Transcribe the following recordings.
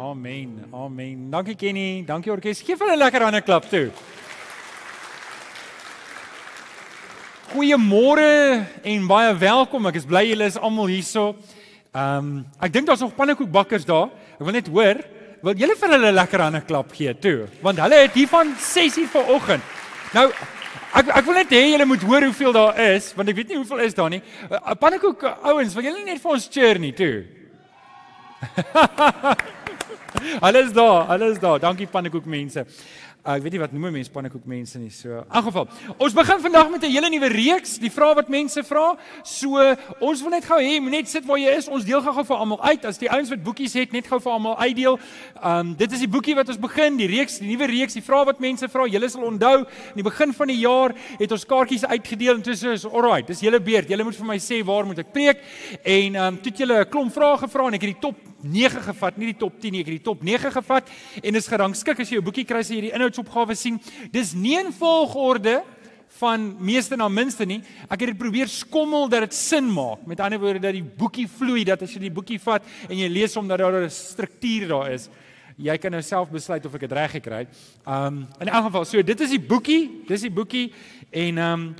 Amen. Amen. Dankie Kenny. Dankie orkes. Geef hulle 'n lekker hande klap toe. Goeiemôre en baie welkom. Ek is bly julle is almal hierso. Ehm um, ek dink daar's nog pannekoekbakkers daar. Ek wil net hoor, wil julle vir hulle 'n lekker hande klap gee toe? Want hulle het hier van 6:00 vanoggend. Nou ek ek wil net hê julle moet hoor hoeveel daar is, want ek weet nie hoeveel is daar nie. Uh, pannekoek ouens, wil julle net vir ons cheer nie toe? Alles daar, alles daar. Dankie pannekoek mense. Uh, ek weet nie wat noem mense pannekoek mense nie. So, in elk geval, ons begin vandag met 'n hele nuwe reeks, die vrae wat mense vra. So, ons wil net gou hê, moet net sit waar jy is. Ons deel gou-gou vir almal uit. As die ouens wat boekies het, net gou vir almal uitdeel. Um dit is die boekie wat ons begin, die reeks, die nuwe reeks, die vrae wat mense vra. Julle sal onthou, in die begin van die jaar het ons kaartjies uitgedeel en dis is alright. Dis julle beurt. Julle moet vir my sê waar moet ek preek? En um toe het julle 'n klomp vrae gevra en ek het die top 9 gevat, nie die top 10 nie, ek het die top 9 gevat en is gerangskik as jy jou boekie kry sê jy die inhoudsopgawe sien. Dis nie in volgorde van meeste na minste nie. Ek het dit probeer skommel dat dit sin maak. Met ander woorde dat die boekie vloei, dat as jy die boekie vat en jy lees hom dat daar 'n struktuur daar is. Jy kan nou self besluit of ek dit reg gekry het. Um in elk geval, so dit is die boekie, dis die boekie en um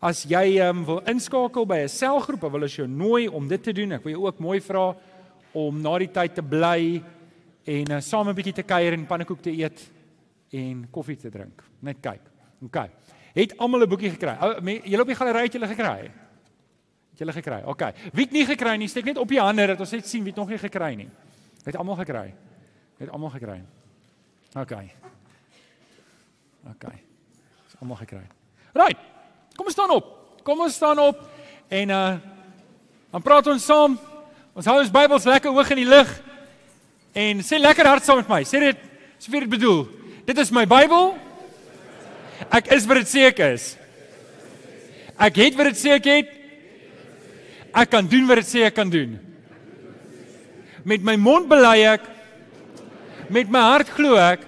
as jy um wil inskakel by 'n selgroep, dan wil ons jou nooi om dit te doen. Ek wil jou ook mooi vra om na die tyd te bly en uh, saam 'n bietjie te kuier en pannekoek te eet en koffie te drink. Net kyk. OK. Het almal 'n boekie gekry? Julle op die galery het julle gekry? Het julle gekry? OK. Wie het nie gekry nie, steek net op die hande dat ons net sien wie het nog nie gekry nie. Het almal gekry? Het almal gekry? OK. OK. Is almal gekry. Right. Kom ons staan op. Kom ons staan op en uh dan praat ons saam. Ons hou ons Bybels lekker hoog in die lug en sê lekker hard saam met my. Sê dit so vir dit bedoel. Dit is my Bybel. Ek is wat dit sê ek is. Ek het wat dit sê ek het. Ek kan doen wat dit sê ek kan doen. Met my mond bely ek met my hart glo ek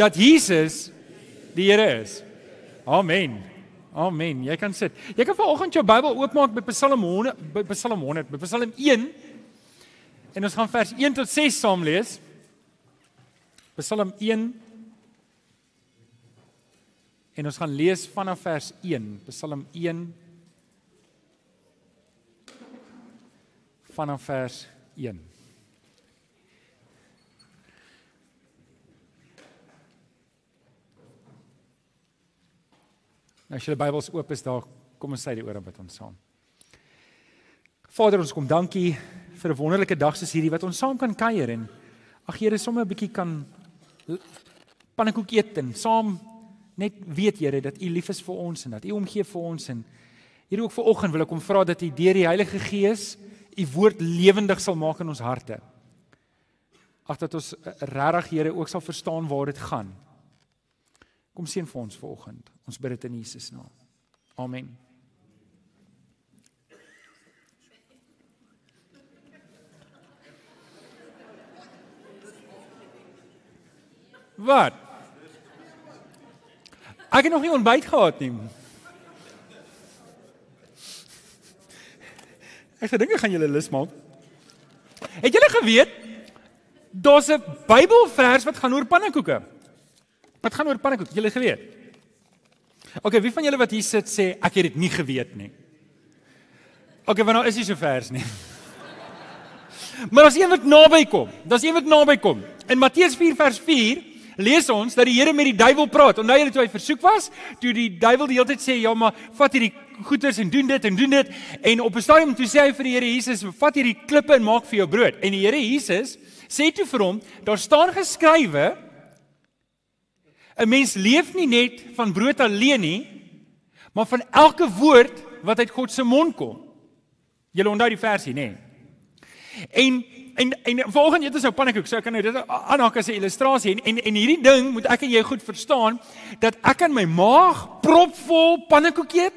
dat Jesus die Here is. Amen. Amen. Jy kan sit. Jy kan vanoggend jou Bybel oopmaak by Psalm 100 by Psalm 100 by Psalm 1. En ons gaan vers 1 tot 6 saam lees. Psalm 1 En ons gaan lees vanaf vers 1, Psalm 1 vanaf vers 1. Nou as julle Bybels oop is daar, kom ons sê die ore met ons saam. Vader, ons kom dankie vir 'n wonderlike dag soos hierdie wat ons saam kan kuier en ag Here, sommer 'n bietjie kan pannekoek eet en saam net weet Here dat U lief is vir ons en dat U omgee vir ons en hier ook vanoggend wil ek kom vra dat U deur die Heilige Gees U woord lewendig sal maak in ons harte. Ag dat ons eh, regtig Here ook sal verstaan waar dit gaan. Kom seën vir ons vanoggend. Ons bid dit in Jesus naam. Amen. Wat? Ek het nog nie ontbyt gehad nie. Ek gedink ek gaan julle lus maak. Het julle geweet daar's 'n Bybelvers wat gaan oor pannekoeke? Wat gaan oor pannekoek? Julle geweet? OK, wie van julle wat hier sit sê ek het dit nie geweet nie. OK, want nou is nie so vers nie. Maar as wat naby kom, dis een wat naby kom. In Matteus 4 vers 4 lees ons dat die Here met die duiwel praat. Onthou julle toe hy versoek was, toe die duiwel die hele tyd sê ja, maar vat hierdie goeders en doen dit en doen dit en op 'n stadium toe sê hy vir die Here Jesus, vat hierdie klippe en maak vir jou brood. En die Here Jesus sê toe vir hom, daar staan geskrywe 'n mens leef nie net van brood alleen nie, maar van elke woord wat uit God se mond kom. Julle onthou die versie, nê? En en en volgens jy het nou pannekoek, so ek kan nou dit aanhaak as 'n illustrasie en, en en hierdie ding moet ek en jy goed verstaan dat ek in my maag propvol pannekoek eet,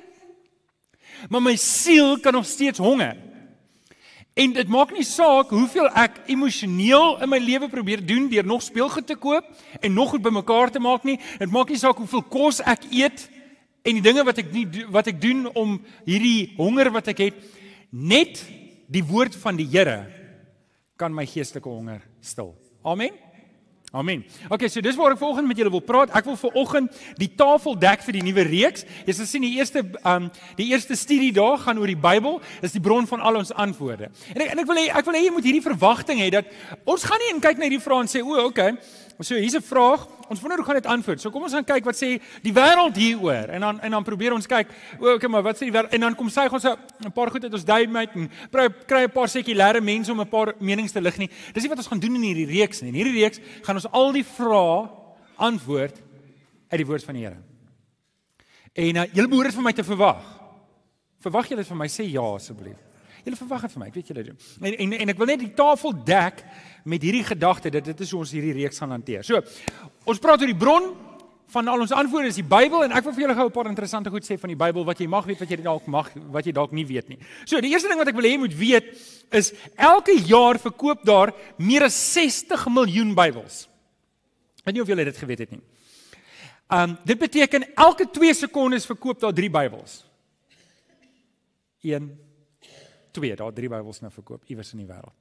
maar my siel kan nog steeds honger. En dit maak nie saak hoeveel ek emosioneel in my lewe probeer doen deur nog speelgoed te koop en nog goed bymekaar te maak nie. Dit maak nie saak hoeveel kos ek eet en die dinge wat ek nie wat ek doen om hierdie honger wat ek het net die woord van die Here kan my geestelike honger stil. Amen. Amen. Okay, so dis waar ek vanoggend met julle wil praat. Ek wil vanoggend die tafel dek vir die nuwe reeks. Jy sal sien die eerste um die eerste studie daar gaan oor die Bybel. Dis die bron van al ons antwoorde. En ek en ek wil hê ek wil hê jy moet hierdie verwagting hê dat ons gaan nie en kyk na hierdie vrae en sê o, okay. So hier's 'n vraag. Ons wonder hoe gaan dit antwoord. So kom ons gaan kyk wat sê die wêreld hieroor en dan en dan probeer ons kyk, o, okay, maar wat sê die wêreld en dan kom sy ons 'n paar goed uit ons duim uit en kry 'n paar sekulêre mense om 'n paar menings te lig nie. Dis nie wat ons gaan doen in hierdie reeks nie. In hierdie reeks gaan ons al die vrae antwoord uit die woord van die Here. En uh, julle behoort vir my te verwag. Verwag julle van my sê ja asseblief. Julle verwag dit van my, ek weet julle doen. En en en ek wil net die tafel dek met hierdie gedagte dat dit is hoe ons hierdie reeks gaan hanteer. So, ons praat oor die bron van al ons antwoorde is die Bybel en ek wil vir julle gou 'n paar interessante goed sê van die Bybel wat jy mag weet wat jy dalk mag wat jy dalk nie weet nie. So, die eerste ding wat ek wil hê jy moet weet is elke jaar verkoop daar meer as 60 miljoen Bybels. Ek weet nie of julle dit geweet het nie. Um dit beteken elke 2 sekondes verkoop daar 3 Bybels. 1 2, daar 3 Bybels nou verkoop iewers in die wêreld.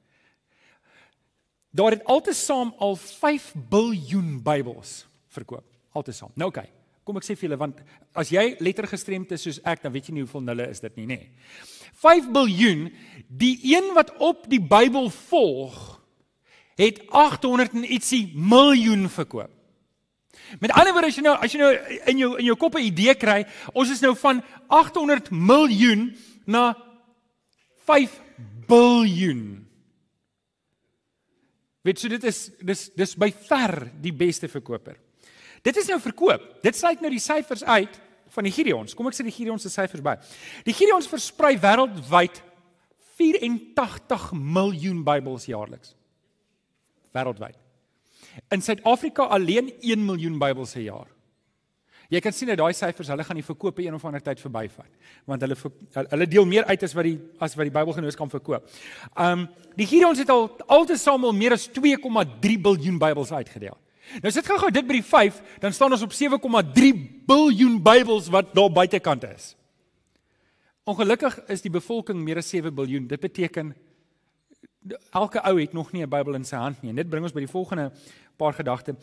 Daar het altesaam al 5 biljoen Bybels verkoop. Altesaam. Nou oké. Okay. Kom ek sê vir julle want as jy lettergestremd is soos ek, dan weet jy nie hoeveel nulle is dit nie, nê. Nee. 5 biljoen, die een wat op die Bybel volg, het 800 en ietsie miljoen verkoop. Met ander woorde as jy nou as jy nou in jou in jou kop 'n idee kry, ons is nou van 800 miljoen na 5 biljoen. Weet jy dit is dis dis by ver die beste verkoper. Dit is nou verkoop. Dit sluit nou die syfers uit van die Gideons. Kom ek sê die Gideons se syfers by. Die Gideons versprei wêreldwyd 84 miljoen Bybels jaarliks. Wêreldwyd. In Suid-Afrika alleen 1 miljoen Bybels per jaar. Jy kan sien dat daai syfers, hulle gaan die verkope een of ander tyd verbyvat, want hulle hulle deel meer uit as wat die as wat die Bybelgenootskap verkoop. Um die Gideons het al altesaam al meer as 2,3 biljoen Bybels uitgedeel. Nou sit gou-gou dit by die 5, dan staan ons op 7,3 biljoen Bybels wat daar buitekant is. Ongelukkig is die bevolking meer as 7 biljoen. Dit beteken elke ou het nog nie 'n Bybel in sy hand nie. En dit bring ons by die volgende paar gedagte.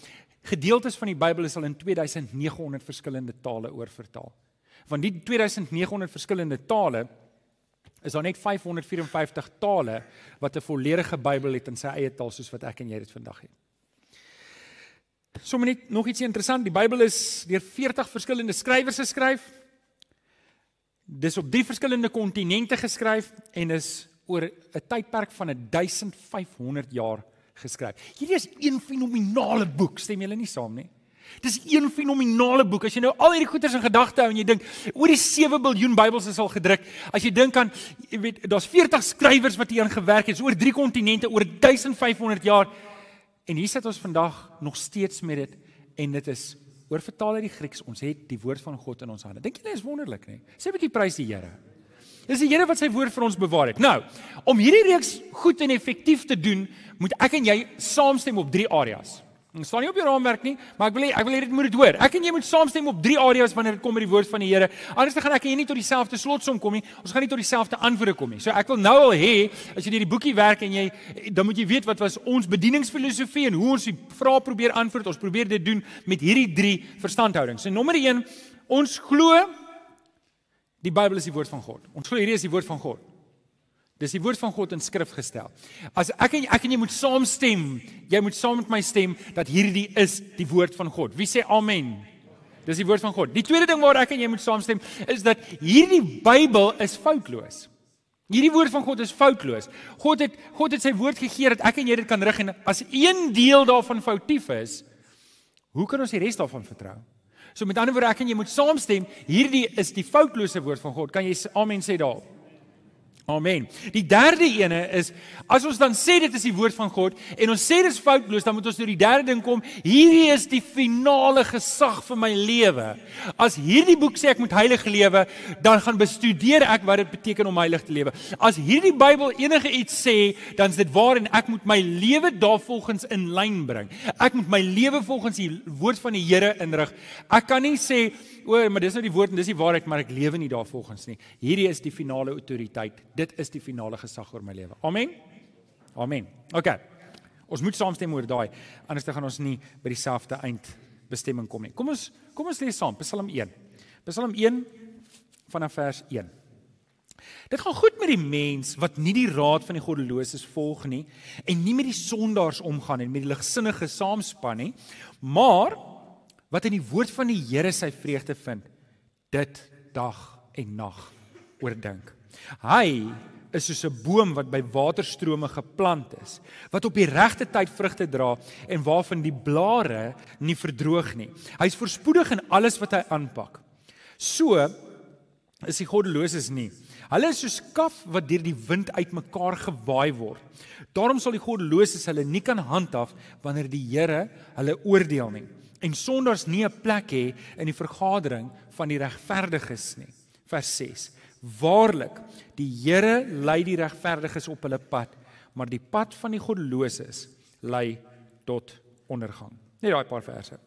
Gedeeltes van die Bybel is al in 2900 verskillende tale oorvertaal. Van die 2900 verskillende tale is daar net 554 tale wat 'n volledige Bybel het in sy eie taal soos wat ek en jy dit vandag het. Sommige net nog iets interessant, die Bybel is deur 40 verskillende skrywers geskryf. Dis op drie verskillende kontinente geskryf en is oor 'n tydperk van 1500 jaar geskryf. Hierdie is een fenominale boek, stem julle nie saam nie? Dis een fenominale boek. As jy nou al hierdie goeters in gedagte hou en jy dink oor die 7 miljard Bybels is al gedruk, as jy dink aan jy weet daar's 40 skrywers wat hierin gewerk het, oor drie kontinente, oor 1500 jaar en hier sit ons vandag nog steeds met dit en dit is oor vertaal uit die Grieks. Ons het die woord van God in ons hande. Dink julle is wonderlik, nê? Sê 'n bietjie prys die Here. Dis die Here wat sy woord vir ons bewaar het. Nou, om hierdie reeks goed en effektief te doen, moet ek en jy saamstem op drie areas. Dit staan nie op jou raamwerk nie, maar ek wil ek wil hê dit moet dit hoor. Ek en jy moet saamstem op drie areas wanneer dit kom by die woord van die Here. Anders dan gaan ek en jy nie tot dieselfde slotsom kom nie. Ons gaan nie tot dieselfde antwoorde kom nie. So ek wil nou al hê as jy deur die boekie werk en jy dan moet jy weet wat was ons bedieningsfilosofie en hoe ons die vrae probeer antwoord. Ons probeer dit doen met hierdie drie verstandhoudings. So nommer 1, ons glo Die Bybel is die woord van God. Ons glo hierdie is die woord van God. Dis die woord van God in skrif gestel. As ek en ek en jy moet saamstem, jy moet saam met my stem dat hierdie is die woord van God. Wie sê amen? Dis die woord van God. Die tweede ding waar ek en jy moet saamstem is dat hierdie Bybel is foutloos. Hierdie woord van God is foutloos. God het God het sy woord gegee dat ek en jy dit kan rig en as een deel daarvan foutief is, hoe kan ons die res daarvan vertrou? So met ander woorde ek en jy moet saamstem, hierdie is die foutlose woord van God. Kan jy amen sê daarop? Amen. Die derde ene is as ons dan sê dit is die woord van God en ons sê dit is foutloos, dan moet ons tot die derde ding kom. Hierdie is die finale gesag vir my lewe. As hierdie boek sê ek moet heilig lewe, dan gaan bestudeer ek wat dit beteken om heilig te lewe. As hierdie Bybel enige iets sê, dan is dit waar en ek moet my lewe daarvolgens in lyn bring. Ek moet my lewe volgens die woord van die Here inrig. Ek kan nie sê o, maar dis nou die woord en dis die waarheid, maar ek lewe nie daarvolgens nie. Hierdie is die finale autoriteit. Dit is die finale gesag oor my lewe. Amen. Amen. OK. Ons moet saamstem oor daai, anders dan gaan ons nie by dieselfde eindbestemming kom nie. Kom ons kom ons lees saam Psalm 1. Psalm 1 vanaf vers 1. Dit gaan goed met die mens wat nie die raad van die goddeloses volg nie en nie met die sondaars omgaan en met die ligsinnige saamspan nie, maar wat in die woord van die Here sy vreugde vind, dit dag en nag oordink. Hy is soos 'n boom wat by waterstrome geplant is, wat op die regte tyd vrugte dra en waarvan die blare nie verdroog nie. Hy's voorspoedig in alles wat hy aanpak. So is die goddeloses nie. Hulle is soos kaf wat deur die wind uitmekaar gewaai word. Daarom sal die goddeloses hulle nie kan handhaaf wanneer die Here hulle oordeel nie en sondaars nie 'n plek hê in die vergadering van die regverdiges nie. Vers 6. Waarlik, die Here lei die regverdiges op hulle pad, maar die pad van die goddeloses lei tot ondergang. Net daai paar verse.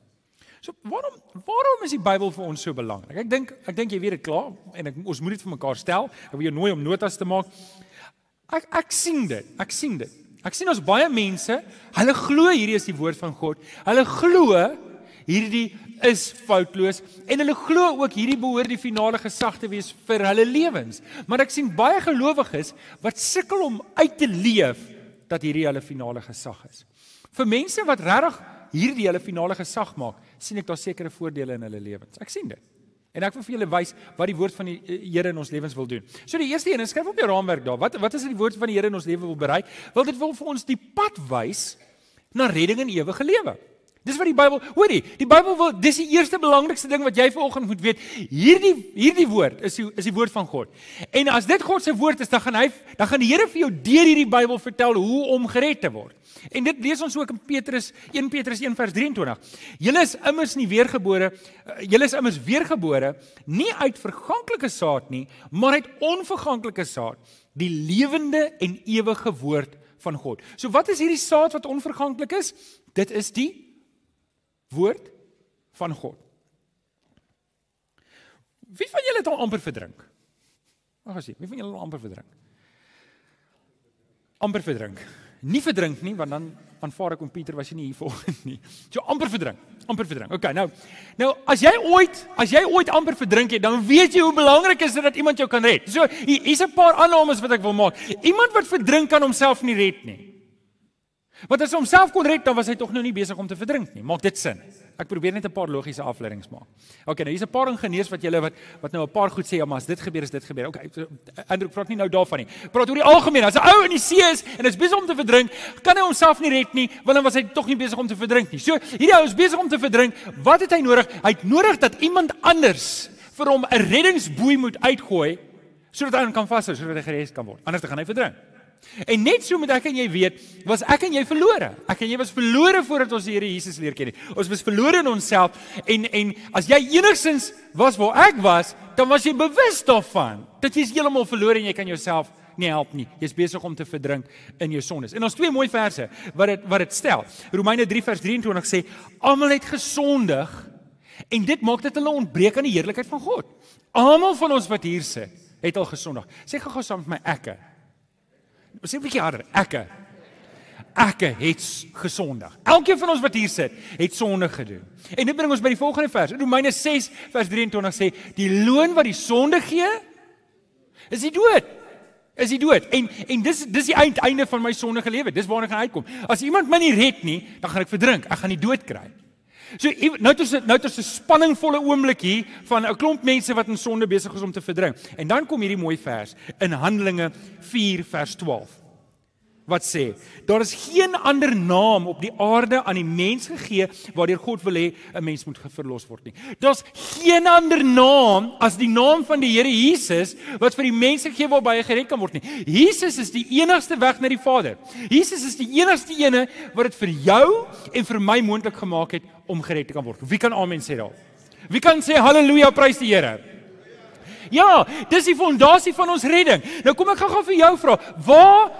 So waarom waarom is die Bybel vir ons so belangrik? Ek dink ek dink jy weet dit klaar en ek ons moet dit vir mekaar stel. Ek wil jou nooi om notas te maak. Ek ek sien dit. Ek sien dit. Ek sien ons baie mense, hulle glo hierdie is die woord van God. Hulle glo hierdie is foutloos en hulle glo ook hierdie behoort die finale gesag te wees vir hulle lewens. Maar ek sien baie gelowiges wat sukkel om uit te leef dat hierdie hulle finale gesag is. Vir mense wat regtig hierdie hulle finale gesag maak, sien ek daar sekere voordele in hulle lewens. Ek sien dit. En ek wil vir julle wys wat die woord van die eh, Here in ons lewens wil doen. So die eerste een, skryf op jou raamwerk daar. Wat wat is dit die woord van die Here in ons lewe wil bereik? Wil dit wil vir ons die pad wys na redding en ewige lewe. Dis wat die Bybel, hoorie, die Bybel wil dis die eerste belangrikste ding wat jy vanoggend moet weet. Hierdie hierdie woord is die, is die woord van God. En as dit God se woord is, dan gaan hy dan gaan die Here vir jou deur hierdie Bybel vertel hoe om gered te word. En dit lees ons ook in Petrus 1 Petrus 1 vers 23. Julle is immers nie weergebore, eh, julle is immers weergebore nie uit verganklike saad nie, maar uit onverganklike saad, die lewende en ewige woord van God. So wat is hierdie saad wat onverganklik is? Dit is die woord van God. Wie van julle het al amper verdrink? Wag as jy, wie van julle het al amper verdrink? Amper verdrink. Nie verdrink nie, want dan aanvaar ek om Pieter was jy nie hier volgens nie. So amper verdrink. Amper verdrink. Okay, nou. Nou as jy ooit, as jy ooit amper verdrink het, dan weet jy hoe belangrik is dit dat iemand jou kan red. So hier's 'n paar aannames wat ek wil maak. Iemand wat verdrink kan homself nie red nie. Want as hy homself kon red, dan was hy tog nou nie besig om te verdrink nie. Maak dit sin? Ek probeer net 'n paar logiese afleidings maak. OK, nou hier's 'n paar ingenieurs wat julle wat wat nou 'n paar goed sê, ja, maar as dit gebeur, is dit gebeur. OK, Andrew praat nie nou daarvan nie. Praat oor die algemeen. As 'n ou in die see is en is besig om te verdrink, kan hy homself nie red nie, want dan was hy tog nie besig om te verdrink nie. So, hierdie ou is besig om te verdrink. Wat het hy nodig? Hy het nodig dat iemand anders vir hom 'n reddingsboei moet uitgooi sodat hy kan vashou sodat hy gered kan word. Anders dan gaan hy verdrink. En net so moet ek en jy weet, was ek en jy verlore. Ek en jy was verlore voordat ons die Here Jesus leer ken. Ons was verlore in onsself en en as jy enigsins was waar ek was, dan was jy bewus daarvan dat jy is heeltemal verlore en jy kan jouself nie help nie. Jy's besig om te verdrink in jou sondes. En ons twee mooi verse wat dit wat dit stel. Romeine 3 vers 23 sê almal het gesondig en dit maak dit hulle ontbreek aan die heerlikheid van God. Almal van ons wat hier sit, het al gesondig. Sê gou-gou saam met my ekke. Ons sê 'n bietjie harder. Ekke. Ekke het gesondig. Elkeen van ons wat hier sit, het sonde gedoen. En dit bring ons by die volgende vers. Romeine 6 vers 23 sê die loon wat die sonde gee is die dood. Is die dood. En en dis dis die einde van my sondige lewe. Dis waarna ek gaan uitkom. As iemand my nie red nie, dan gaan ek verdrink. Ek gaan die dood kry. So nou het ons nou het ons 'n spanningvolle oomblik hier van 'n klomp mense wat in sonde besig is om te verdrink. En dan kom hierdie mooi vers in Handelinge 4 vers 12 wat sê daar is geen ander naam op die aarde aan die mens gegee waardeur God wil hê 'n mens moet verlos word nie. Daar's geen ander naam as die naam van die Here Jesus wat vir die mense gegee word waarby hy gered kan word nie. Jesus is die enigste weg na die Vader. Jesus is die enigste ene wat dit vir jou en vir my moontlik gemaak het om gered te kan word. Wie kan amen sê daar? Wie kan sê haleluja prys die Here? Ja, dis die fondasie van ons redding. Nou kom ek gou-gou vir jou vra, waar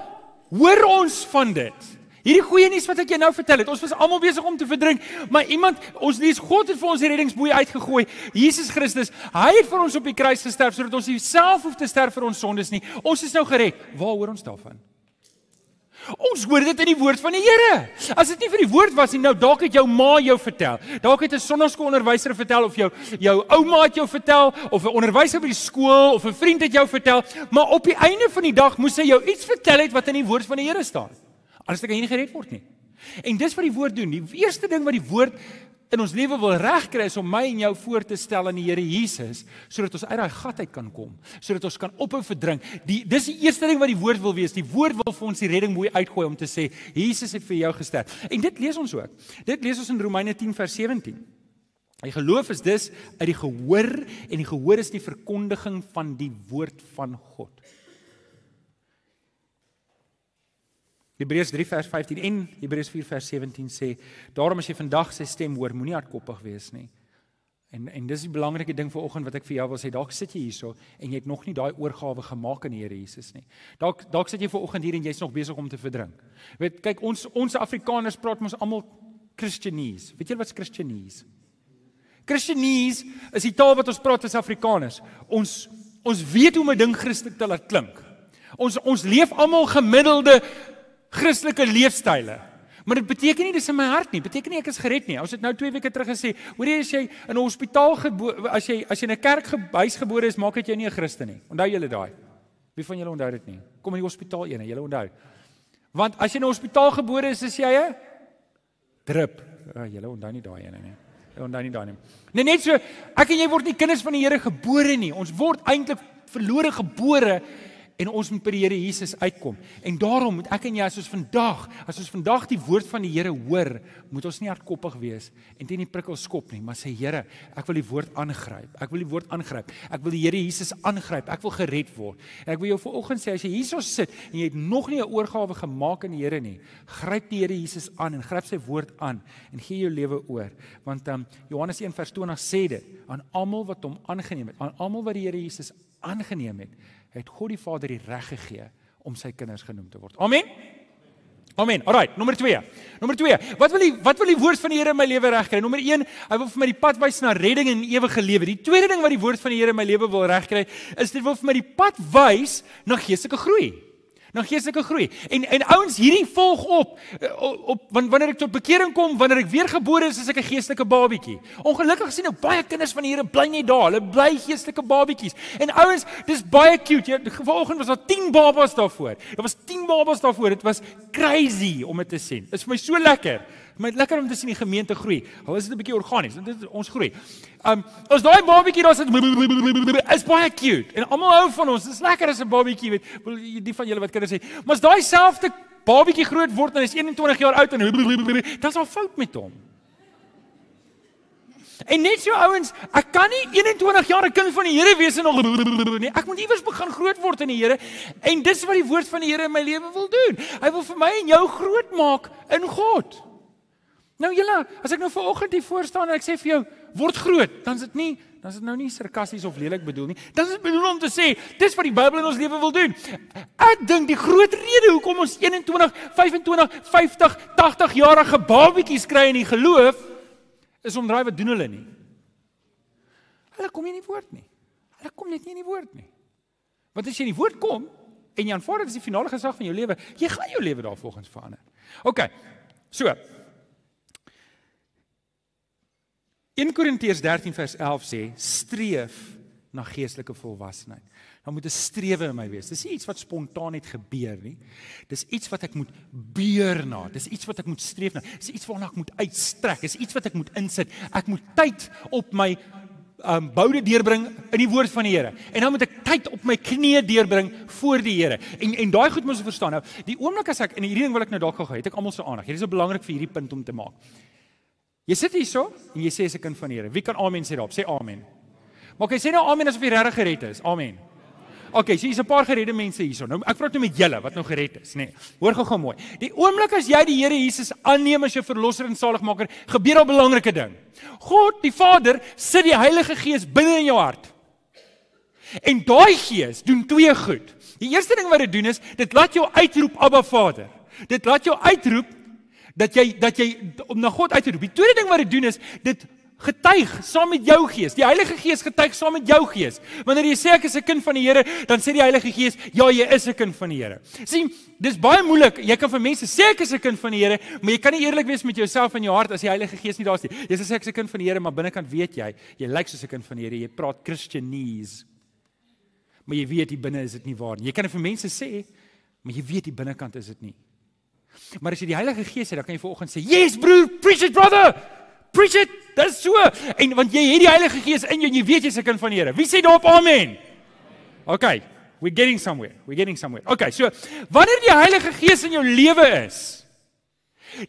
Hoor ons van dit. Hierdie goeie nuus wat ek jou nou vertel het, ons was almal besig om te verdrink, maar iemand, ons lees God het vir ons die reddingsboei uitgegooi. Jesus Christus, hy het vir ons op die kruis gesterf sodat ons nie self hoef te sterf vir ons sondes nie. Ons is nou gered. Waar hoor ons daarvan? Ons hoor dit in die woord van die Here. As dit nie vir die woord was nie, nou dalk het jou ma jou vertel. Dalk het 'n sonnaskoolonderwyser vertel of jou jou ouma het jou vertel of 'n onderwyser by die skool of 'n vriend het jou vertel, maar op die einde van die dag moes hy jou iets vertel het wat in die woord van die Here staan. Anders kan jy nie gered word nie. En dis wat die woord doen. Die eerste ding wat die woord in ons lewe wil regkry is om my en jou voor te stel aan die Here Jesus sodat ons uit daai gat uit kan kom, sodat ons kan ophou verdrink. Die dis die eerste ding wat die woord wil wees. Die woord wil vir ons die redding mooi uitgooi om te sê Jesus het vir jou gesterf. En dit lees ons ook. Dit lees ons in Romeine 10 vers 17. Die geloof is dus uit die gehoor en die gehoor is die verkondiging van die woord van God. Hebreërs 3 vers 15 en Hebreërs 4 vers 17 sê: "Daarom as jy vandag sy stem hoor, moenie hardkoppig wees nie." En en dis die belangrike ding vir oggend wat ek vir jou wil sê. Dalk sit jy hierso en jy het nog nie daai oorgawe gemaak aan die Here Jesus nie. Dalk dalk sit jy ver oggend hier en jy's nog besig om te verdrink. Weet, kyk ons ons Afrikaners praat mos almal Christianese. Weet jy wat Christianese? Christianese is die taal wat ons praat as Afrikaners. Ons ons weet hoe om 'n ding Christelik te laat klink. Ons ons leef almal gemiddelde Christelike leefstyle. Maar dit beteken nie dis in my hart nie. Beteken nie ek is gered nie. Ons het nou 2 weke terug gesê, hoor jy as jy in 'n hospitaal as jy as jy in 'n kerk huis gebore is, maak dit jou nie 'n Christen nie. Onthou julle daai. Wie van julle onthou dit nie? Kom in die hospitaal ene, julle onthou. Want as jy in 'n hospitaal gebore is, is jy 'n drip. Ja, julle onthou nie daai ene nie. Julle onthou nie daai nie. Nee, net so, ek en jy word nie kinders van die Here gebore nie. Ons word eintlik verlore gebore en ons moet by die Here Jesus uitkom. En daarom moet ek en jy as ons vandag, as ons vandag die woord van die Here hoor, moet ons nie hardkoppig wees en teen die prikkel skop nie, maar sê Here, ek wil die woord aangryp. Ek wil die woord aangryp. Ek wil die Here Jesus aangryp. Ek wil gered word. En ek wil jou vanoggend sê as jy hierso sit en jy het nog nie 'n oorgawe gemaak aan die Here nie, gryp die Here Jesus aan en gryp sy woord aan en gee jou lewe oor. Want um, Johannes 1:20 sê dit aan almal wat hom aangeneem het, aan almal wat die Here Jesus aangeneem het het God die Vader die reg gegee om sy kinders genoem te word. Amen. Amen. Alraai, nommer 2. Nommer 2. Wat wil die wat wil die woord van die Here in my lewe regkry? Nommer 1, hy wil vir my die pad wys na redding en ewige lewe. Die tweede ding wat die woord van die Here in my lewe wil regkry, is dit wil vir my die pad wys na geestelike groei na geestelike groei. En en ouens hierdie volg op eh, op wanneer ek tot bekering kom, wanneer ek weergebore is as ek 'n geestelike babietjie. Ongelukkig sien nou baie kinders van die Here bly net daar. Hulle bly geestelike babietjies. En ouens, dis baie cute. Ja, vanoggend was daar 10 babas daarvoor. Daar was 10 babas daarvoor. Dit was crazy om dit te sien. Dit is vir my so lekker. Maar lekker om te sien die gemeente groei. Al is dit 'n bietjie organies, dit is ons groei. Um as daai babietjie daar sit is baie cute en almal hou van ons. Dit is lekker as 'n babietjie weet. Die van julle wat kinders het. Maar as daai selfde babietjie groot word en is 21 jaar oud en dan's al fout met hom. En net so ouens, ek kan nie 21 jaar 'n kind van die Here wees en nog nie. Ek moet iewers begin groot word in die Here. En dis wat die woord van die Here in my lewe wil doen. Hy wil vir my en jou groot maak in God. Nou julle, as ek nou ver oggend hier voor staan en ek sê vir jou word groot, dan is dit nie dan is dit nou nie sarkasties of lelik bedoel nie. Dan is dit bedoel om te sê dis wat die Bybel in ons lewe wil doen. Ek dink die groot rede hoekom ons 21, 25, 50, 80 jarige babatjies kry in die geloof is om draai wat doen hulle nie. Hulle kom nie in die woord nie. Hulle kom net nie in die woord nie. Want as jy in die woord kom en jy aanvaar dit as die finale gesag van jou lewe, jy gaan jou lewe daarvolgens verander. OK. So, 1 Korintiërs 13 vers 11 sê streef na geestelike volwassenheid. Daar moet 'n strewe in my wees. Dis nie iets wat spontaan net gebeur nie. Dis iets wat ek moet beer na. Dis iets wat ek moet streef na. Dis iets waarna ek moet uitstrek. Dis iets wat ek moet insit. Ek moet tyd op my um boude deurbring in die woord van die Here. En dan moet ek tyd op my knieë deurbring voor die Here. En en daai goed moet ons verstaan. Nou, die oomblik as ek in hierdie ding wil ek nou dalk gou gehad, het ek almal se aandag. Hierdie is belangrik vir hierdie punt om te maak. Jy sit hierso en jy sê jy's 'n kind van die Here. Wie kan amen sê daarop? Sê amen. Maar okay, sê nou amen asof jy regtig gered is. Amen. Okay, so hier's 'n paar geredde mense hierso. Nou ek praat nou met julle wat nou gered is, nê. Nee, hoor gou-gou mooi. Die oomblik as jy die Here Jesus aanneem as jou verlosser en saligmaker, gebeur 'n belangrike ding. God, die Vader, sit die Heilige Gees binne in jou hart. En daai Gees doen twee goed. Die eerste ding wat dit doen is, dit laat jou uitroep Abba Vader. Dit laat jou uitroep dat jy dat jy om na God uit te roep. Die tweede ding wat dit doen is dit getuig saam met jou gees. Die Heilige Gees getuig saam met jou gees. Wanneer jy sê ek is 'n kind van die Here, dan sê die Heilige Gees, ja, jy is 'n kind van die Here. Sien, dis baie moeilik. Jy kan vir mense sê ek is 'n kind van die Here, maar jy kan nie eerlik wees met jouself en jou hart as die Heilige Gees nie daar is nie. Jy sê ek is 'n kind van die Here, maar binnekant weet jy, jy lyk soos 'n kind van die Here. Jy praat Christianese. Maar jy weet hier binne is dit nie waar nie. Jy kan dit vir mense sê, maar jy weet hier binnekant is dit nie. Maar as jy die Heilige Gees het, dan kan jy vanoggend sê, "Yes, broer, preach it, brother." Preach it. Dis so. En want jy het die Heilige Gees in jou en jy weet jy's 'n kind van die Here. Wie sê daarop amen? Okay, we're getting somewhere. We're getting somewhere. Okay, so wanneer die Heilige Gees in jou lewe is,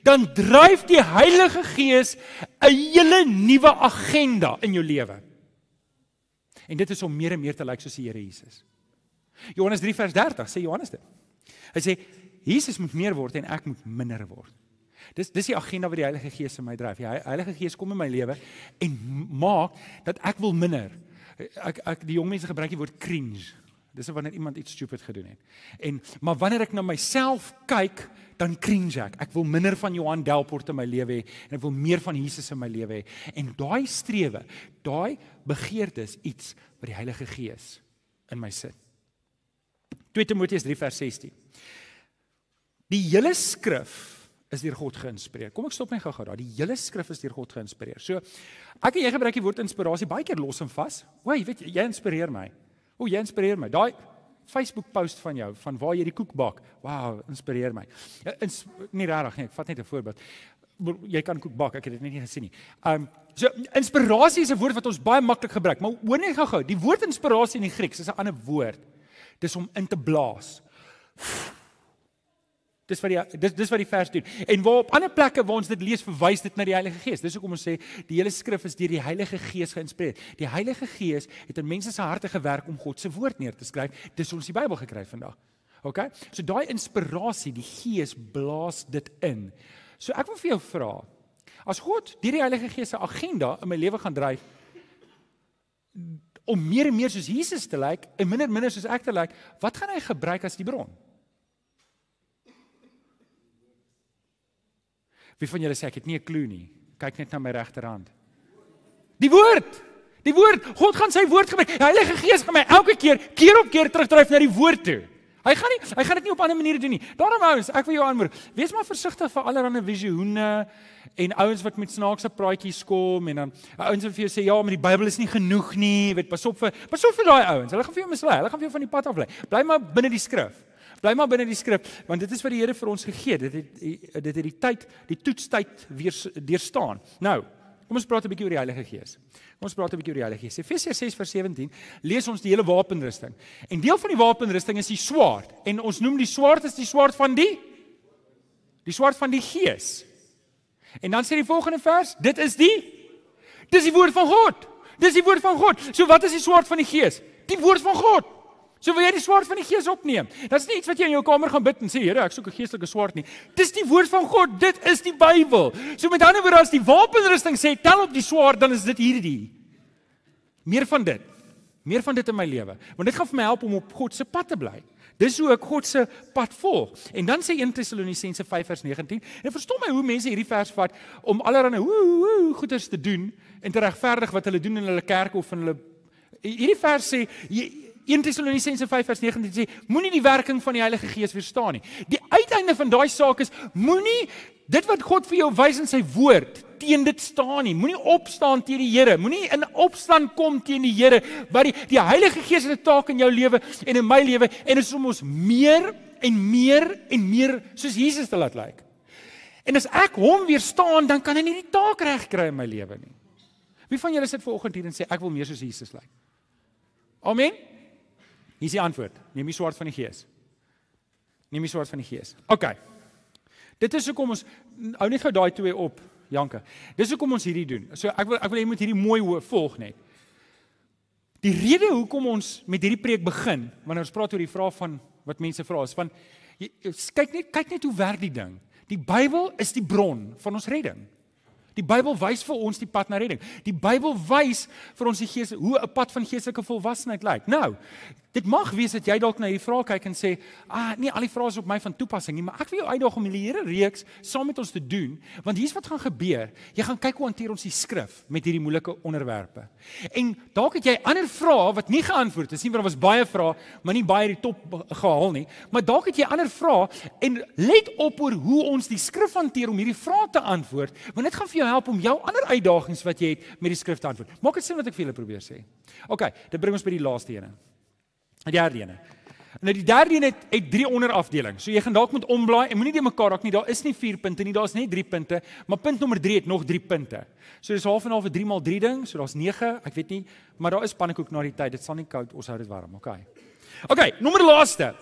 dan dryf die Heilige Gees 'n hele nuwe agenda in jou lewe. En dit is om meer en meer te lyk soos die Here Jesus. Johannes 3 vers 30 sê Johannes dit. Hy sê Jesus moet meer word en ek moet minder word. Dis dis die agenda wat die Heilige Gees in my dryf. Die Heilige Gees kom in my lewe en maak dat ek wil minder. Ek ek die jong mense gebruik die woord cringe. Dis wanneer iemand iets stupid gedoen het. En maar wanneer ek na myself kyk, dan cringe ek. Ek wil minder van Johan Delport in my lewe hê en ek wil meer van Jesus in my lewe hê. En daai strewe, daai begeerte is iets wat die Heilige Gees in my sit. 2 Timoteus 3 vers 16. Die hele skrif is deur God geïnspireer. Kom ek stop net gou-gou daar. Die hele skrif is deur God geïnspireer. So ek en jy gebruik die woord inspirasie baie keer los en vas. O, jy weet jy inspireer my. O, jy inspireer my. Daai Facebook post van jou van waar jy die koek bak. Wow, inspireer my. Ja, ins nie regtig nie. Ek vat net 'n voorbeeld. Jy kan koek bak. Ek het dit net nie gesien nie. Um so inspirasie is 'n woord wat ons baie maklik gebruik, maar hoor net gou-gou. Die woord inspirasie in die Grieks is 'n ander woord. Dis om in te blaas. Dis wat die dis dis wat die vers doen. En waar op ander plekke waar ons dit lees verwys dit na die Heilige Gees. Dis hoekom ons sê die hele skrif is deur die Heilige Gees geïnspireer. Die Heilige Gees het in mense se harte gewerk om God se woord neer te skryf. Dis ons die Bybel gekry vandag. OK? So daai inspirasie, die Gees blaas dit in. So ek wil vir jou vra, as God deur die Heilige Gees se agenda in my lewe gaan dryf om meer en meer soos Jesus te lyk en minder en minder soos ek te lyk, wat gaan hy gebruik as die bron? Wie van julle sê ek het nie 'n klou nie? Kyk net na my regterhand. Die woord. Die woord. God gaan sy woord gebruik. Die Heilige Gees gaan my elke keer keer op keer terugdryf na die woord toe. Hy gaan nie hy gaan dit nie op 'n ander manier doen nie. Daarom ouens, ek wil jou aanmoedig. Wees maar versigtig vir allerlei visioene en ouens wat met snaakse praatjies kom en dan ouens wat vir jou sê ja, maar die Bybel is nie genoeg nie. Weet, pas op vir pas op vir daai ouens. Hulle gaan vir jou mislei. Hulle gaan vir jou van die pad aflei. Bly maar binne die skrif. Bly maar binne die skrif, want dit is wat die Here vir ons gegee het. Dit het dit het die tyd, die toetstyd weer deurstaan. Nou, kom ons praat 'n bietjie oor die Heilige Gees. Kom ons praat 'n bietjie oor die Heilige Gees. Efesiërs 6:17 lees ons die hele wapenrusting. En deel van die wapenrusting is die swaard. En ons noem die swaard is die swaard van die die swaard van die Gees. En dan sê die volgende vers, dit is die dis die woord van God. Dis die woord van God. So wat is die swaard van die Gees? Die woord van God. So wil jy die swaard van die Gees opneem. Dit is nie iets wat jy in jou kamer gaan bid en sê, Here, ek soek 'n geestelike swaard nie. Dis die woord van God. Dit is die Bybel. So met ander woorde as die wapenrusting sê tel op die swaard, dan is dit hierdie. Meer van dit. Meer van dit in my lewe. Want dit gaan vir my help om op God se pad te bly. Dis hoe ek God se pad volg. En dan sê 1 Tessalonisense 5:19. En verstom my hoe mense hierdie vers vat om allerlei hoe goeders te doen en te regverdig wat hulle doen in hulle kerk of in hulle hierdie vers sê jy 1 Tessalonisense 5:19 sê moenie die werking van die Heilige Gees weerstaan nie. Die uiteinde van daai saak is moenie dit wat God vir jou wys in sy woord teen dit staan nie. Moenie opstaan teen die Here. Moenie in opstand kom teen die Here wat die die Heilige Gees het 'n taak in jou lewe en in my lewe en is om ons meer en meer en meer soos Jesus te laat lyk. En as ek hom weerstaan, dan kan hy nie die taak reg kry in my lewe nie. Wie van julle sit ver oggend hier en sê ek wil meer soos Jesus lyk? Amen. Hier is die antwoord. Neem die swaard van die Gees. Neem die swaard van die Gees. OK. Dit is hoekom ons hou net gou daai twee op, Janke. Dis hoekom ons hierdie doen. So ek wil ek wil jy moet hierdie mooi volg net. Die rede hoekom ons met hierdie preek begin, wanneer ons praat oor die vraag van wat mense vra is van kyk net kyk net hoe werk die ding. Die Bybel is die bron van ons redding. Die Bybel wys vir ons die pad na redding. Die Bybel wys vir ons die gees hoe 'n pad van geestelike volwassenheid lyk. Nou, Dit mag wees dat jy dalk na hierdie vrae kyk en sê, "Ah, nee, al die vrae is op my van toepassing nie, maar ek wil jou uitdaag om die Here reeks saam met ons te doen, want hier's wat gaan gebeur. Jy gaan kyk hoe hanteer ons die skrif met hierdie moeilike onderwerpe. En dalk het jy ander vrae wat nie geantwoord is nie, want daar was baie vrae, maar nie baie die top gehaal nie, maar dalk het jy ander vrae en let op oor hoe ons die skrif hanteer om hierdie vrae te antwoord, want dit gaan vir jou help om jou ander uitdagings wat jy het met die skrif te antwoord. Maak dit sin wat ek vir julle probeer sê. OK, dit bring ons by die laaste ene. Die derde ene. Nou die derde een het het drie onderafdelings. So jy gaan dalk moet omblaai en moenie die mekaar raak nie. Daar is nie 4 punte nie, daar's net 3 punte, maar punt nommer 3 het nog 3 punte. So dis half en half 'n 3 maal 3 ding, so daar's 9, ek weet nie, maar daar is pannekoek na die tyd. Dit sal nie koud, ons hou dit warm, okay. Okay, nommer laaste.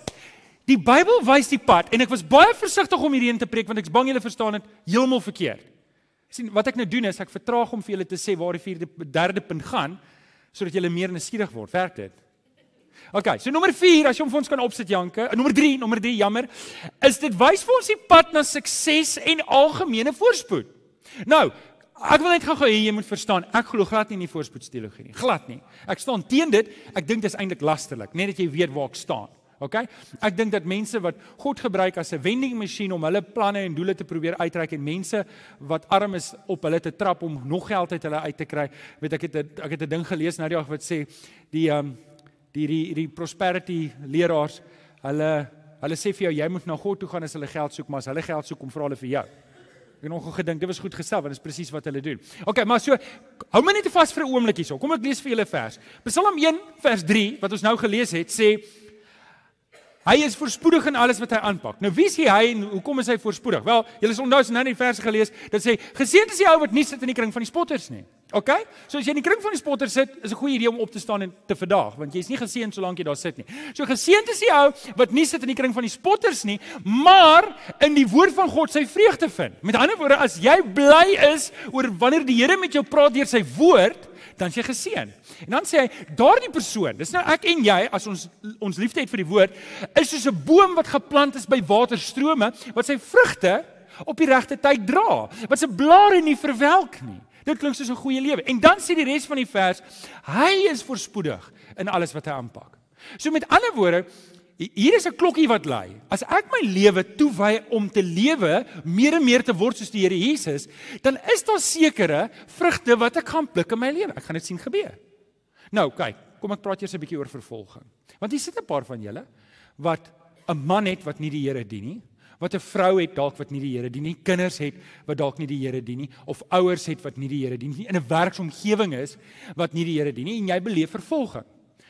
Die Bybel wys die pad en ek was baie versigtig om hierdie in te preek want ek's bang julle verstaan dit heeltemal verkeerd. sien wat ek nou doen is ek vertraag om vir julle te sê waar die vierde derde punt gaan sodat julle meer nuuskierig word. Werk dit? OK, so nommer 4 as jy hom vir ons kan opsit Janke. Nommer 3, nommer 3, jammer. Is dit wys vir ons die pad na sukses en algemene voorspoed. Nou, ek wil net gou-gou hê jy moet verstaan, ek glo glad nie in die voorspoedsteologie nie. Glad nie. Ek staan teen dit. Ek dink dit is eintlik lasterlik, net dat jy weet waar ek staan. OK? Ek dink dat mense wat God gebruik as 'n vending masjien om hulle planne en doele te probeer uitreik en mense wat arm is op hulle te trap om nog geld uit hulle uit te kry. Weet ek het ek het 'n ding gelees nou die dag wat sê die ehm um, die die die prosperity leraars, hulle hulle sê vir jou jy moet na God toe gaan as hulle geld soek, maar as hulle geld soek, kom vra hulle vir jou. Ek het nog gedink dit was goed gestel want dit is presies wat hulle doen. OK, maar so hou my net vas vir 'n oomblik hierso. Kom ek lees vir julle vers. Psalm 1 vers 3 wat ons nou gelees het sê Hy is voorspoedig in alles wat hy aanpak. Nou wie is hy en hoekom is hy voorspoedig? Wel, julle is onthou as nou net die verse gelees, dit sê geseënd is die ou wat nie sit in die kring van die spotters nie. OK? So as jy in die kring van die spotters sit, is 'n goeie idee om op te staan en te verdaag, want jy's nie geseënd solank jy daar sit nie. So geseënd is die ou wat nie sit in die kring van die spotters nie, maar in die woord van God sy vreugde vind. Met ander woorde, as jy bly is oor wanneer die Here met jou praat deur sy woord, dan is jy geseën. En dan sê hy, daardie persoon, dis nou ek en jy as ons ons liefde het vir die woord, is soos 'n boom wat geplant is by waterstrome wat sy vrugte op die regte tyd dra, wat sy blare nie verwelk nie. Dit klink soos 'n goeie lewe. En dan sê die res van die vers, hy is voorspoedig in alles wat hy aanpak. So met ander woorde, Hier is 'n klokkie wat lui. As ek my lewe toewy om te lewe, meer en meer te word soos die Here Jesus, dan is daar sekere vrugte wat ek gaan pluk in my lewe. Ek gaan dit sien gebeur. Nou, kyk, kom ek praat eers 'n bietjie oor vervolging. Want hier sit 'n paar van julle wat 'n man het wat nie die Here dien nie, wat 'n vrou het dalk wat nie die Here dien nie, kinders het wat dalk nie die Here dien nie, of ouers het wat nie die Here dien nie, in 'n werksomgewing is wat nie die Here dien nie en jy beleef vervolging.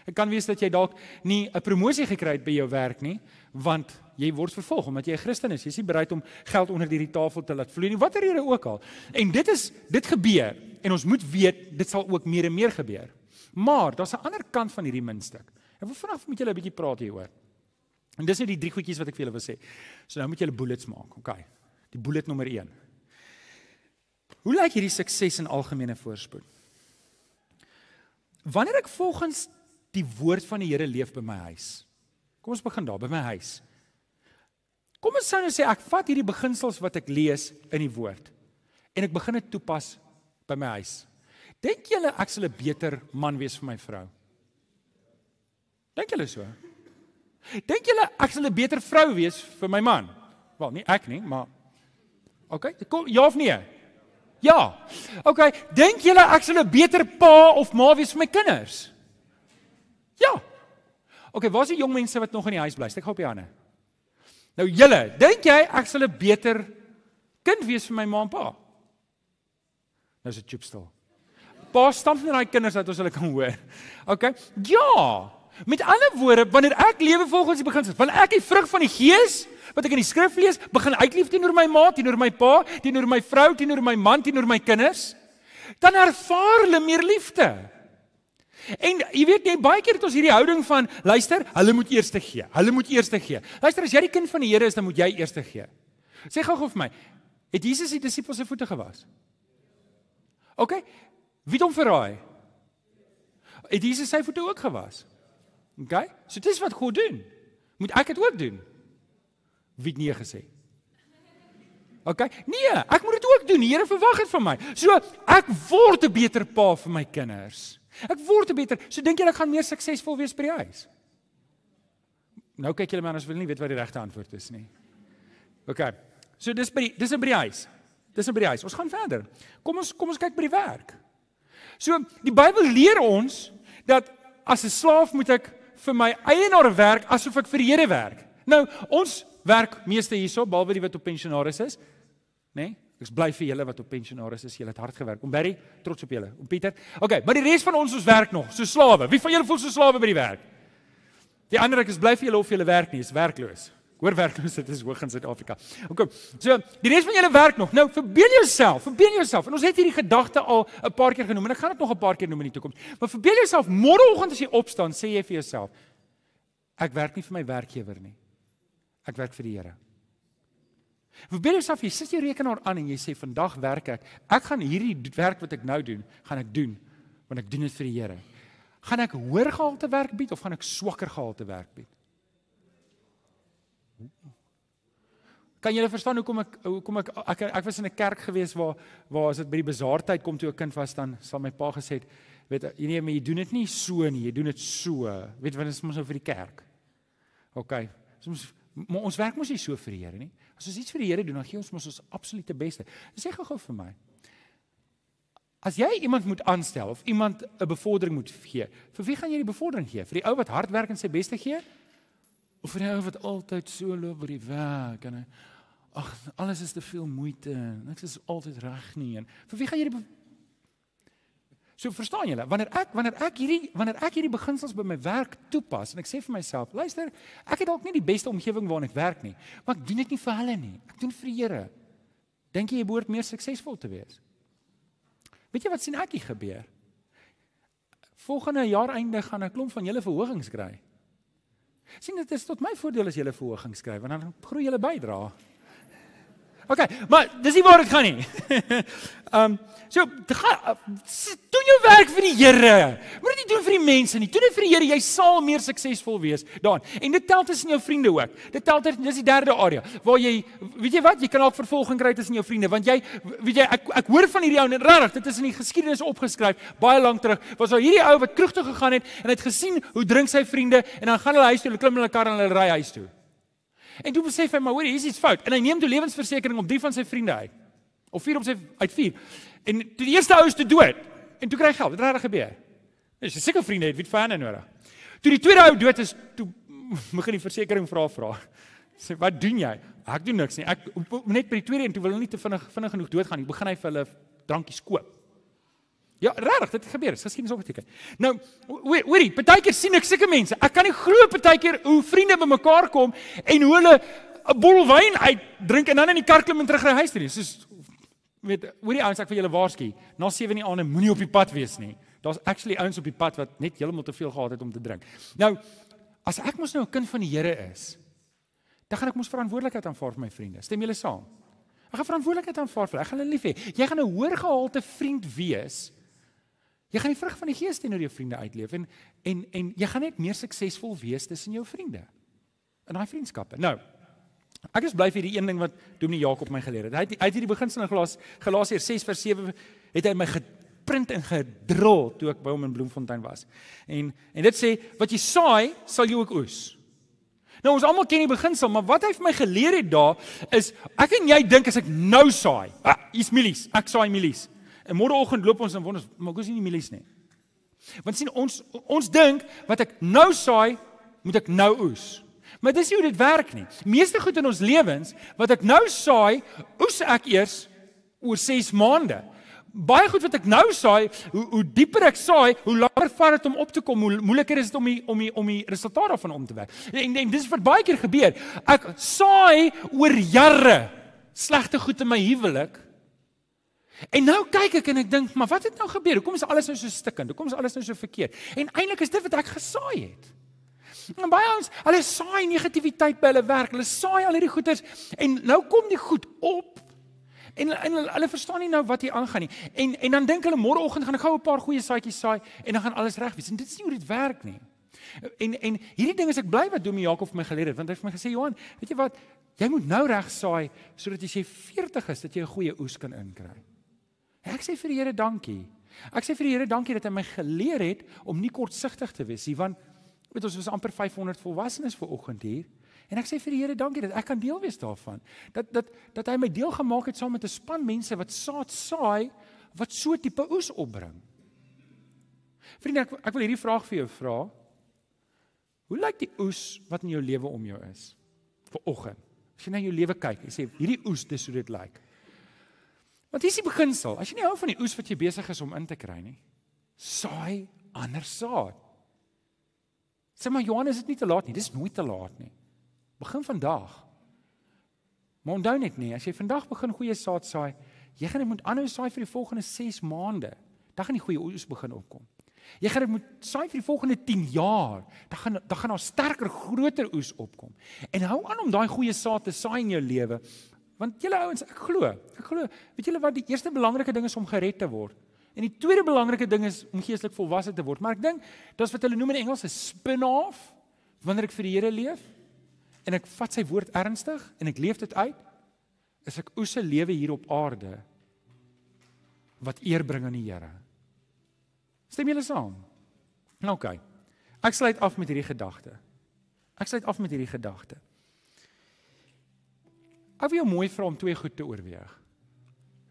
Dit kan wees dat jy dalk nie 'n promosie gekry het by jou werk nie, want jy word vervolg omdat jy 'n Christen is. Jy is nie bereid om geld onder hierdie tafel te laat vloei nie, watter rede ook al. En dit is dit gebeur en ons moet weet dit sal ook meer en meer gebeur. Maar daar's 'n ander kant van hierdie muntstuk. Ek wil vanaand met julle 'n bietjie praat hieroor. En dis net die drie goedjies wat ek vir julle wil sê. So nou moet julle bullets maak. OK. Die bullet nommer 1. Hoe lyk hierdie sukses in algemene voorspoed? Wanneer ek volgens die woord van die Here leef by my huis. Kom ons begin daar by my huis. Kom ons sou nou sê ek vat hierdie beginsels wat ek lees in die woord en ek begin dit toepas by my huis. Dink julle ek sal 'n beter man wees vir my vrou? Dink julle so? Dink julle ek sal 'n beter vrou wees vir my man? Wel, nie ek nie, maar OK, kom ja of nee? Ja. OK, dink julle ek sal 'n beter pa of ma wees vir my kinders? Ja. OK, waar is die jong mense wat nog in die huis bly? Steek gou op die hande. Nou julle, dink jy ek sal 'n beter kind wees vir my ma en pa? Nou is dit chop stil. Pa stamp net daai kinders dat ons hulle kan hoor. OK? Ja. Met ander woorde, wanneer ek lewe volgens die beginsels, wanneer ek die vrug van die Gees wat ek in die skrif lees, begin uitlief teenoor my ma, teenoor my pa, teenoor my vrou, teenoor my man, teenoor my kinders, dan ervaar hulle meer liefde. En jy weet jy baie keer het ons hierdie houding van luister, hulle moet eers te gee. Hulle moet eers te gee. Luister, as jy die kind van die Here is, dan moet jy eers te gee. Sê gou-gou vir my, het Jesus die disippels se voete gewas? OK. Wie het hom verraai? Het Jesus sy voete ook gewas? OK? So dis wat God doen. Moet ek dit ook doen? Wie het nee gesê? OK? Nee, ek moet dit ook doen. Die Here verwag dit van my. So ek word 'n beter pa vir my kinders. Ek word beter. So dink jy ek gaan meer suksesvol wees by die huis? Nou kyk julle aan as wil nie weet wat die regte antwoord is nie. OK. So dis by die, dis by die huis. Dis by die huis. Ons gaan verder. Kom ons kom ons kyk by die werk. So die Bybel leer ons dat as 'n slaaf moet ek vir my eienaar werk asof ek vir die Here werk. Nou, ons werk meeste hierso behalwe die wat op pensionaris is, nê? Nee? Ek bly vir julle wat op pensionaris is, julle het hard gewerk. Om Barry, trots op julle. Om Pieter. OK, maar die res van ons ons werk nog, so slawe. Wie van julle voel so slawe by die werk? Die ander ek is bly vir julle of julle werk nie, is werkloos. Hoor werkloosheid is hoog in Suid-Afrika. OK. So, die res van julle werk nog. Nou, verbeel jouself, verbeel jouself. En ons het hierdie gedagte al 'n paar keer genoem en ek gaan dit nog 'n paar keer noem in die toekoms. Maar verbeel jouself, môreoggend as jy opstaan, sê jy vir jouself: Ek werk nie vir my werkgewer nie. Ek werk vir die Here. Verbeel jouself, jy sit jou rekenaar aan en jy sê vandag werk ek. Ek gaan hierdie werk wat ek nou doen, gaan ek doen want ek doen dit vir die Here. Gaan ek hoër gehalte werk bied of gaan ek swakker gehalte werk bied? Kan jy verstaan hoekom ek hoekom ek ek ek was in 'n kerk gewees waar waar as dit by die bazaartyd kom toe 'n kind was dan sal my pa gesê het weet jy nee maar jy doen dit nie so nie jy doen dit so. Weet wanneer is ons nou vir die kerk. OK. Soms maar ons werk mos nie so vir die Here nie. As ons iets vir die Here doen dan gee ons mos ons absolute beste. Sê gou-gou vir my. As jy iemand moet aanstel of iemand 'n bevordering moet gee, vir wie gaan jy die bevordering gee? Vir die ou wat hard werk en sy beste gee? Of vir die ou wat altyd so loop by die werk en ag alles is te veel moeite en niks is altyd reg nie en vir wie gaan jy So verstaan julle, wanneer ek wanneer ek hierdie wanneer ek hierdie beginsels by my werk toepas en ek sê vir myself, luister, ek het dalk nie die beste omgewing waarin ek werk nie, maar ek doen dit nie vir hulle nie. Ek doen vir die Here. Dink jy jy behoort meer suksesvol te wees? Weet jy wat sien ek hier gebeur? Volgende jaar einde gaan 'n klomp van julle verhogings kry. Sien dit is tot my voordeel as jy 'n verhoging skryf want dan groei jy bydra. OK, maar dis nie waar dit gaan nie. Ehm um, so gaan doen jou werk vir die Here. Moenie dit doen vir die mense nie. Doen dit vir die Here. Jy sal meer suksesvol wees daarin. En dit tel tussen jou vriende ook. Dit tel ter, dis die derde area waar jy weet jy wat, jy kan ook vervolging kry tussen jou vriende want jy weet jy ek ek hoor van hierdie ou en regtig, dit is in die geskiedenis opgeskryf baie lank terug. Was daar hierdie ou wat kroeg toe gegaan het en het gesien hoe drink sy vriende en dan gaan hulle huis toe, hulle klim in hulle kar en hulle ry huis toe. En toe besef hy maar hoor, hier's iets fout. En hy neem toe lewensversekering op drie van sy vriende uit. Of vier op sy uit vier. En die eerste ou is te dood en toe kry hy geld. Wat het reg gebeur? Dis seker vriende het wie vir hom nodig. Toe die tweede ou dood is, toe begin die versekering vra vra. Sê wat doen jy? Ek doen niks nie. Ek net by die tweede en toe wil hulle nie te vinnig vinnig genoeg doodgaan nie. Begin hy vir hulle drankies koop. Ja, regtig, dit gebeur. Dit is geskiedenis opgeteken. Nou, hoorie, partykeer sien ek sulke mense. Ek kan nie glo partykeer hoe vriende bymekaar kom en hoe hulle 'n bottel wyn uitdrink en dan in die kar klim en terug ry huis toe. Soos weet, hoorie ouens, ek vir julle waarsku. Na 7 in die aand moenie op die pad wees nie. Daar's actually ouens op die pad wat net heeltemal te veel gehad het om te drink. Nou, as ek mos nou 'n kind van die Here is, dan gaan ek mos verantwoordelikheid aanvaar vir my vriende. Stem julle saam? Ek gaan verantwoordelikheid aanvaar vir hulle. Ek gaan hulle lief hê. Jy gaan 'n hoër gehalte vriend wees Jy gaan die vrug van die Gees teenoor jou vriende uitleef en en en jy gaan net meer suksesvol wees tussen jou vriende. In daai vriendskappe. Nou, ek is bly vir hierdie een ding wat Dominee Jakob my geleer het. Hy het uit hierdie beginsel in Galas Galasiërs 6 vers 7 het hy my geprint en gedrul toe ek by hom in Bloemfontein was. En en dit sê wat jy saai, sal jy ook oes. Nou ons almal ken die beginsel, maar wat hy vir my geleer het daar is ek en jy dink as ek nou saai, ah, hier's milies, ek saai milies. En môreoggend loop ons en wonder, maar ek is nie milies nie. Want sien ons ons dink wat ek nou saai, moet ek nou oes. Maar dis nie hoe dit werk nie. Meeste goed in ons lewens wat ek nou saai, oes ek eers oor 6 maande. Baie goed wat ek nou saai, hoe hoe dieper ek saai, hoe langer vat dit om op te kom, hoe moeiliker is dit om die, om die, om die resultaat daarvan om te werk. En, en dis wat baie keer gebeur. Ek saai oor jare slegte goed in my huwelik En nou kyk ek en ek dink, maar wat het nou gebeur? Hoekom is alles nou so stikkend? Hoekom is alles nou so verkeerd? En eintlik is dit wat ek gesaai het. En baie ons, hulle saai negativiteit by hulle werk. Hulle saai al hierdie goeters en nou kom die goed op. En en hulle, hulle verstaan nie nou wat hier aangaan nie. En en dan dink hulle môreoggend gaan ek gou 'n paar goeie saadjies saai en dan gaan alles reg wees. En dit is nie hoe dit werk nie. En en hierdie ding is ek bly wat Domie Jakob vir my geleer het want hy het vir my gesê Johan, weet jy wat? Jy moet nou reg saai sodat jy 40 is dat jy 'n goeie oes kan inkry. Ek sê vir die Here dankie. Ek sê vir die Here dankie dat hy my geleer het om nie kortsigtig te wees nie, want Weet ons was amper 500 volwassenes ver oggend hier. En ek sê vir die Here dankie dat ek kan deel wees daarvan. Dat dat dat hy my deel gemaak het saam met 'n span mense wat saad saai wat so tipe oes opbring. Vriende, ek ek wil hierdie vraag vir jou vra. Hoe lyk die oes wat in jou lewe om jou is? Vir oggend. As jy na jou lewe kyk, jy sê hierdie oes dis hoe dit lyk. Hier is die beginsel. As jy nie hou van die oes wat jy besig is om in te kry nie, saai ander saad. Sê maar Johannes, dit is nie te laat nie. Dis nooit te laat nie. Begin vandag. Maar onthou net nie, as jy vandag begin goeie saad saai, jy gaan dit moet aanhou saai vir die volgende 6 maande. Dan gaan die goeie oes begin opkom. Jy gaan dit moet saai vir die volgende 10 jaar. Dan gaan dan gaan daar sterker, groter oes opkom. En hou aan om daai goeie saad te saai in jou lewe. Want julle ouens, ek glo, ek glo, weet julle wat die eerste belangrike ding is om gered te word? En die tweede belangrike ding is om geestelik volwasse te word. Maar ek dink dis wat hulle noem in Engels 'n spin-off wanneer ek vir die Here leef en ek vat sy woord ernstig en ek leef dit uit, is ek oes 'n lewe hier op aarde wat eer bring aan die Here. Stem julle saam? Nou oké. Okay. Ek sluit af met hierdie gedagte. Ek sluit af met hierdie gedagte. Ek wil jou mooi vra om twee goed te oorweeg.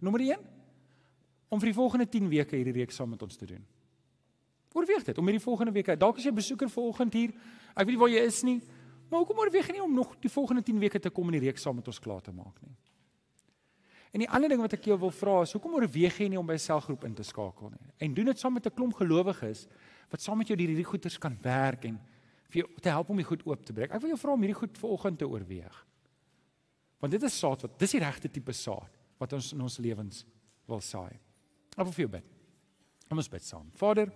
Nommer 1 om vir die volgende 10 weke hierdie reeks saam met ons te doen. Oorweeg dit om hierdie volgende weke. Dalk as jy besoeker vanoggend hier, ek weet nie waar jy is nie, Maar hoekom oorweeg jy nie om nog die volgende 10 weke te kom en die reeks saam met ons klaar te maak nie? En die ander ding wat ek jou wil vra is, hoekom oorweeg jy nie om by 'n selgroep in te skakel nie? En doen dit saam met 'n klomp gelowiges wat saam met jou hierdie goeders kan werk en vir jou te help om die goed oop te breek. Ek wil jou vra om hierdie goed vanoggend te oorweeg. Want dit is saad wat dis die regte tipe saad wat ons in ons lewens wil saai. Ek wil vir jou bid. Kom ons bid saam. Vader,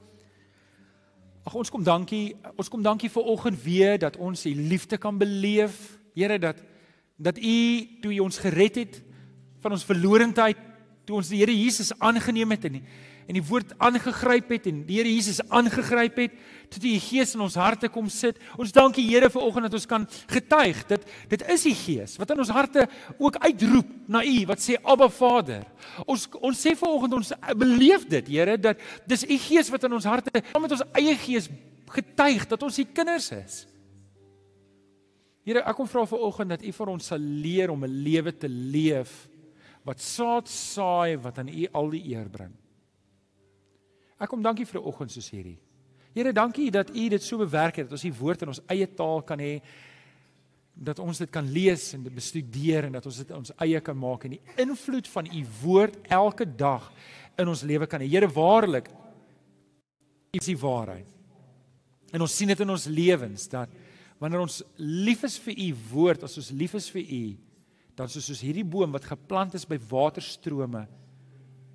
Ag ons kom dankie. Ons kom dankie vir oggend weer dat ons u liefde kan beleef. Here dat dat u toe u ons gered het van ons verlorendheid, toe ons die Here Jesus aangeneem het en en die woord aangegryp het en die Here Jesus aangegryp het, toe die Gees in ons harte kom sit. Ons dankie Here vir oggend dat ons kan getuig dat dit is die Gees wat in ons harte ook uitroep na u wat sê Abba Vader. Ons ons sê vanoggend ons beleef dit Here dat dis u Gees wat in ons harte saam met ons eie gees getuig dat ons u kinders is. Here, ek kom vra vir oggend dat U vir ons sal leer om 'n lewe te leef wat saad saai wat aan U al die eer bring. Ek kom dankie vir 'n oggend soos hierdie. Here, dankie dat U dit so bewerk het dat ons die woord in ons eie taal kan hê dat ons dit kan lees en dit bestudeer en dat ons dit ons eie kan maak en die invloed van U woord elke dag in ons lewe kan hê. Here, waarlik U is die waarheid. En ons sien dit in ons lewens dat wanneer ons lief is vir u woord, as ons lief is vir u, dan soos soos hierdie boom wat geplant is by waterstrome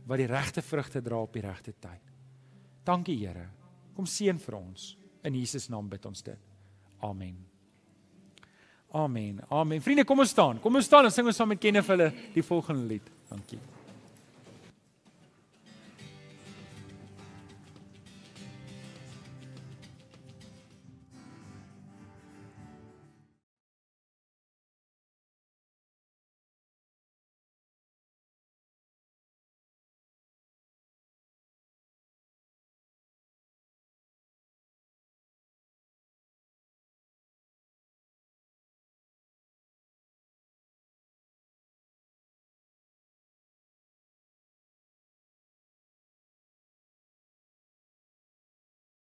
wat die regte vrugte dra op die regte tyd. Dankie Here. Kom seën vir ons. In Jesus naam bid ons dit. Amen. Amen. Amen. Vriende, kom ons staan. Kom ons staan en sing ons saam met Kenneth hulle die volgende lied. Dankie.